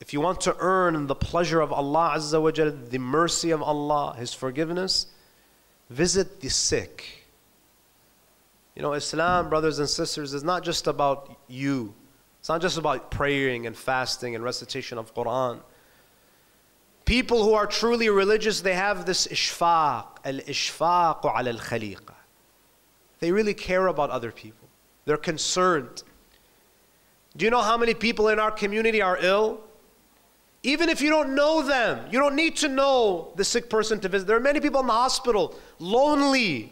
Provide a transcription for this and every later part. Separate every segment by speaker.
Speaker 1: If you want to earn the pleasure of Allah Azza wa Jal, the mercy of Allah, His forgiveness, visit the sick. You know, Islam, brothers and sisters, is not just about you. It's not just about praying and fasting and recitation of Quran. People who are truly religious, they have this ishfaq, al-ishfaq ala al-khaliqa. They really care about other people. They're concerned. Do you know how many people in our community are ill? Even if you don't know them, you don't need to know the sick person to visit. There are many people in the hospital, lonely.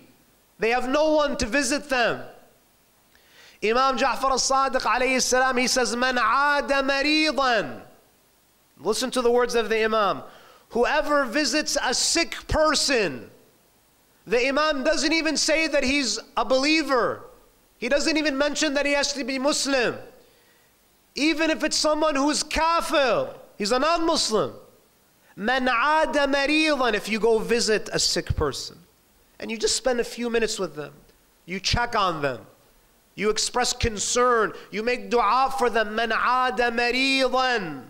Speaker 1: They have no one to visit them. Imam Ja'far al-Sadiq alayhi salam, he says, Man aada maridan. Listen to the words of the Imam. Whoever visits a sick person, the Imam doesn't even say that he's a believer. He doesn't even mention that he has to be Muslim. Even if it's someone who's kafir, He's a non-Muslim. Man aada maridan if you go visit a sick person and you just spend a few minutes with them. You check on them. You express concern. You make dua for them. Man aada maridan.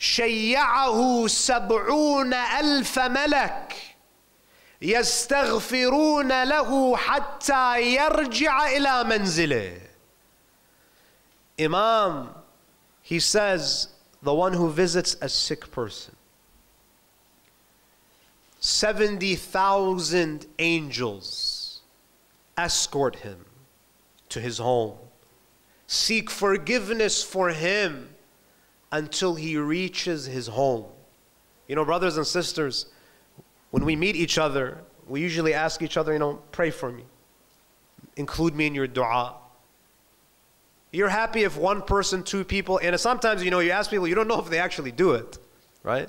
Speaker 1: شيعه سبعون ألف ملك يستغفرون له حتى يرجع إلى منزله Imam he says, the one who visits a sick person. 70,000 angels escort him to his home, seek forgiveness for him until he reaches his home. You know, brothers and sisters, when we meet each other, we usually ask each other, you know, pray for me, include me in your dua. You're happy if one person, two people, and sometimes, you know, you ask people, you don't know if they actually do it, right?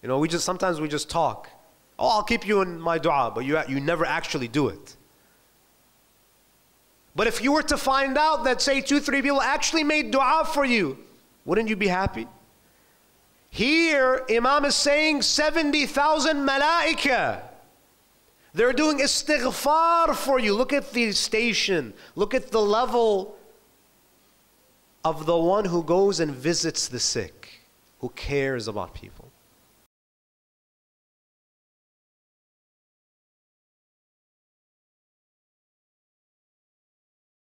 Speaker 1: You know, we just, sometimes we just talk. Oh, I'll keep you in my dua, but you, you never actually do it. But if you were to find out that, say, two, three people actually made dua for you, wouldn't you be happy? Here, Imam is saying 70,000 malaika. They're doing istighfar for you. Look at the station. Look at the level of the one who goes and visits the sick, who cares about people.